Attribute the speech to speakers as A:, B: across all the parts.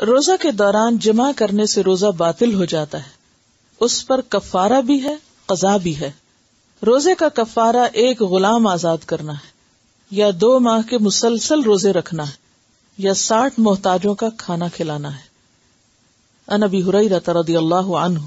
A: रोजा के दौरान जमा करने से रोजा बातिल हो जाता है उस पर कफारा भी है कजा भी है रोजे का कफारा एक गुलाम आजाद करना है या दो माह के मुसलसल रोजे रखना है या साठ मोहताजों का खाना खिलाना है अनबी हुरैरा रदी अल्लाह अनहु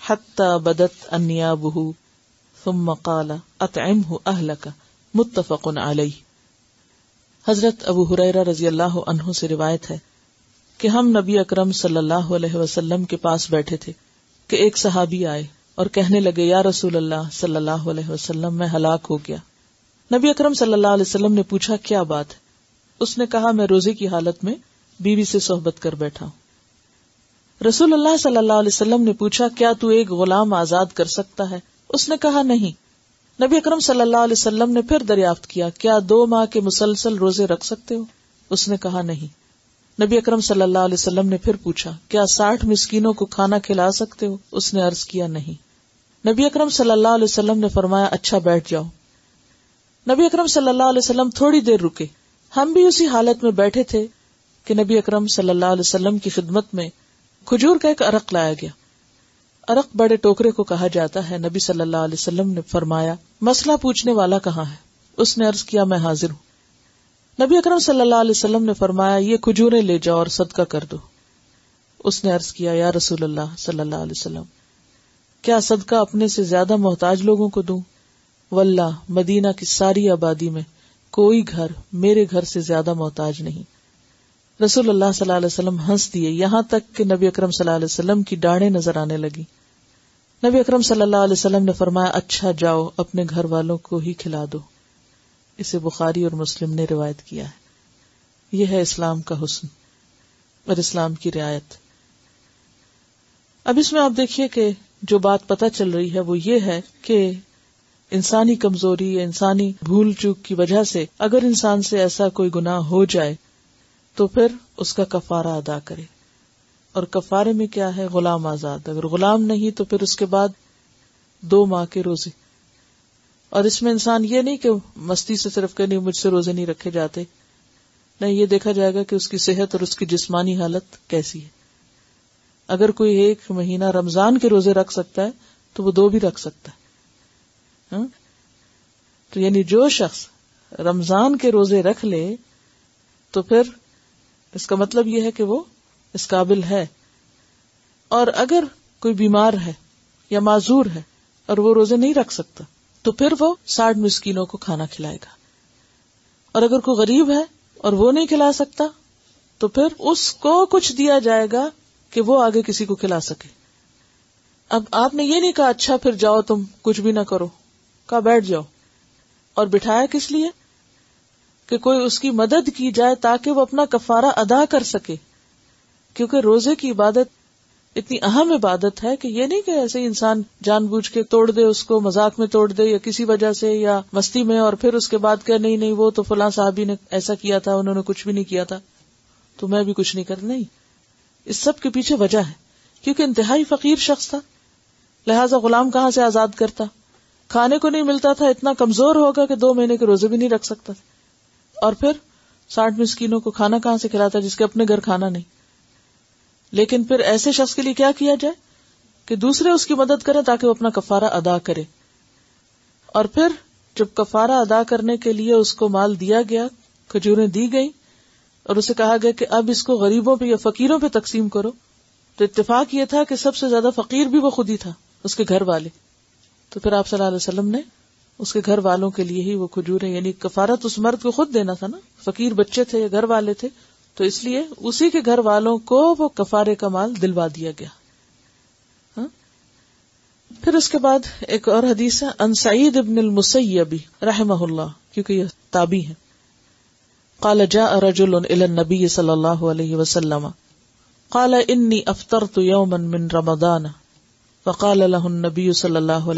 A: हत्ता बदत अन्याबहु। सुम्म काला अतएमहु अहलका। मुत्तफ़क़ुन अलई हज़रत अबू हुरैरा रज़ी अल्लाह अनहु से रिवायत है कि हम नबी अकरम सल्लल्लाहु अलैहि वसल्लम के पास बैठे थे कि एक सहाबी आए और कहने लगे, या रसूल अल्लाह सल्लल्लाहु अलैहि वसल्लम, मैं हलाक हो गया। नबी अकरम सल्लल्लाहु अलैहि वसल्लम ने पूछा, क्या बात? है उसने कहा, मैं रोज़े की हालत में बीवी से सोहबत कर बैठा हूँ। रसूल अल्लाह सल्लल्लाहु अलैहि वसल्लम ने पूछा, क्या तू एक गुलाम आज़ाद कर सकता है? उसने कहा, नहीं। नबी अकरम सल्लल्लाहु अलैहि वसल्लम ने फिर दरियाफ्त किया, क्या दो माह के मुसलसल रोज़े रख सकते हो? उसने कहा, नहीं। नबी अकरम सल्लल्लाहु अलैहि वसल्लम ने फिर पूछा, क्या साठ मिस्किनों को खाना खिला सकते हो? उसने अर्ज़ किया, नहीं। नबी अकरम सल्लल्लाहु अलैहि वसल्लम ने फरमाया अच्छा बैठ जाओ। नबी अकरम सल्लल्लाहु अलैहि वसल्लम थोड़ी देर रुके। हम भी उसी हालत में बैठे थे कि नबी अकरम सल्लल्लाहु अलैहि वसल्लम की खिदमत में खजूर का एक अरक लाया गया। अरक बड़े टोकरे को कहा जाता है। नबी सल्लल्लाहु अलैहि वसल्लम ने फरमाया, मसला पूछने वाला कहाँ है? उसने अर्ज़ किया, मैं हाजिर हूँ। नबी अकरम सल्लल्लाहु अलैहि वसल्लम ने फरमाया, ये खजूरें ले जाओ और सदका कर दो। उसने अर्ज़ किया, या रसूल अल्लाह सल्लल्लाहु अलैहि वसल्लम, क्या सदका अपने से ज़्यादा मोहताज लोगों को दूँ? वल्ला मदीना की सारी आबादी में कोई घर मेरे घर से ज़्यादा मोहताज नहीं। रसूल अल्लाह सल्लल्लाहु अलैहि वसल्लम हंस दिए। यहाँ तक कि नबी अकरम सल्लल्लाहु अलैहि वसल्लम की डाढ़े नज़र आने लगी। नबी अकरम सल्लल्लाहु अलैहि वसल्लम ने फरमाया अच्छा जाओ, अपने घर वालों को ही खिला दो। इसे बुखारी और मुस्लिम ने रिवायत किया है। यह है इस्लाम का हुस्न और इस्लाम की रियायत। अब इसमें आप देखिए कि जो बात पता चल रही है, वो ये है कि इंसानी कमज़ोरी या इंसानी भूल चूक की वजह से अगर इंसान से ऐसा कोई गुनाह हो जाए तो फिर उसका कफारा अदा करे। और कफारे में क्या है? गुलाम आज़ाद। अगर गुलाम नहीं तो फिर उसके बाद दो माह के रोज़े। और इसमें इंसान ये नहीं कि मस्ती से सिर्फ़ कहनी मुझसे रोज़े नहीं रखे जाते। नहीं, ये देखा जाएगा कि उसकी सेहत और उसकी जिस्मानी हालत कैसी है। अगर कोई एक महीना रमज़ान के रोज़े रख सकता है तो वो दो भी रख सकता है। हा? तो यानी जो शख्स रमज़ान के रोज़े रख ले तो फिर इसका मतलब यह है कि वो इस काबिल है। और अगर कोई बीमार है या माजूर है और वो रोज़े नहीं रख सकता तो फिर वो साठ मिस्कीनों को खाना खिलाएगा। और अगर कोई गरीब है और वो नहीं खिला सकता तो फिर उसको कुछ दिया जाएगा कि वो आगे किसी को खिला सके। अब आपने ये नहीं कहा अच्छा फिर जाओ तुम, कुछ भी ना करो, कहा, बैठ जाओ। और बिठाया किस लिए? कि कोई उसकी मदद की जाए ताकि वो अपना कफारा अदा कर सके। क्योंकि रोज़े की इबादत इतनी अहम इबादत है कि ये नहीं कि ऐसे इंसान जानबूझ के तोड़ दे, उसको मज़ाक में तोड़ दे या किसी वजह से या मस्ती में और फिर उसके बाद कह, नहीं नहीं, वो तो फला साहबी ने ऐसा किया था, उन्होंने कुछ भी नहीं किया था। तो मैं भी कुछ नहीं कर, नहीं। इस सब के पीछे वजह है। क्योंकि इंतहाई फकीर शख्स था। लिहाजा गुलाम कहाँ से आज़ाद करता? खाने को नहीं मिलता था, इतना कमज़ोर होगा कि दो महीने के रोज़े भी नहीं रख सकता। और फिर साठ मिस्किनों को खाना कहाँ से खिलाता जिसके अपने घर खाना नहीं? लेकिन फिर ऐसे शख्स के लिए क्या किया जाए कि दूसरे उसकी मदद करें ताकि वो अपना कफारा अदा करे? और फिर जब कफारा अदा करने के लिए उसको माल दिया गया, खजूरें दी गई, और उसे कहा गया कि अब इसको गरीबों पे या फकीरों पे तकसीम करो तो इत्तेफाक ये था कि सबसे ज़्यादा फकीर भी वो खुद ही था, उसके घर वाले। तो फिर आप सल्लल्लाहु ने उसके घर वालों के लिए ही वो खजूरें यानी कफारत उस मर्द को खुद देना था ना। फकीर बच्चे थे घर वाले थे। तो इसलिए उसी के घर वालों को वो कफारे का माल दिलवा दिया गया। हा? फिर उसके बाद एक और हदीस है अनसईद इब्न मुसैबी रहमहुल्लाह, क्योंकि यह ताबी है। नबी सल्लल्लाहु अलैहि वसल्लम, काल इन्नी अफ्तरतु यौमन मिन रमदान, फ़काल लहु नबी सल्लल्लाहु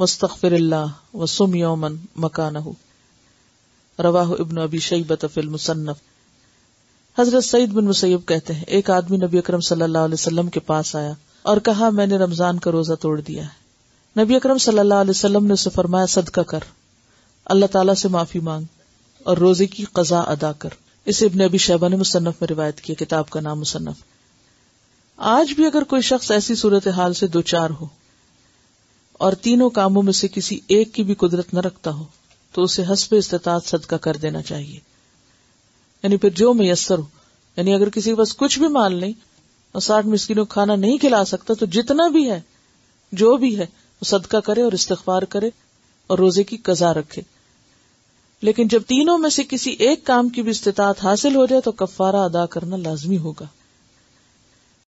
A: वस्तगफिरिल्लाह वसुम यौमन मकानहु रवाह इब्न अबी शैबत फिल मुसन्नफ हज़रत सईद बिन मुसैब कहते हैं एक आदमी नबी अकरम सल्लल्लाहु अलैहि वसल्लम के पास आया और कहा मैंने रमज़ान का रोजा तोड़ दिया है नबी अकरम सल्लल्लाहु अलैहि वसल्लम ने उसे फरमाया सदका कर अल्लाह ताला से माफ़ी मांग और रोज़े की कजा अदा कर इसे इब्न अबी शैबा ने मुसन्नफ में रिवायत किया किताब का नाम मुसन्नफ आज भी अगर कोई शख्स ऐसी सूरत हाल से दो चार हो और तीनों कामों में से किसी एक की भी कुदरत न रखता हो तो उसे हसब इस्तात सदका कर देना चाहिए। यानी फिर जो मैसर हो, यानी अगर किसी के पास कुछ भी माल नहीं, और साठ मिस्किनों को खाना नहीं खिला सकता तो जितना भी है, जो भी है, वो सदका करे और इस्तफार करे और रोज़े की कजा रखे। लेकिन जब तीनों में से किसी एक काम की भी इस्तात हासिल हो जाए तो कफारा अदा करना लाजमी होगा।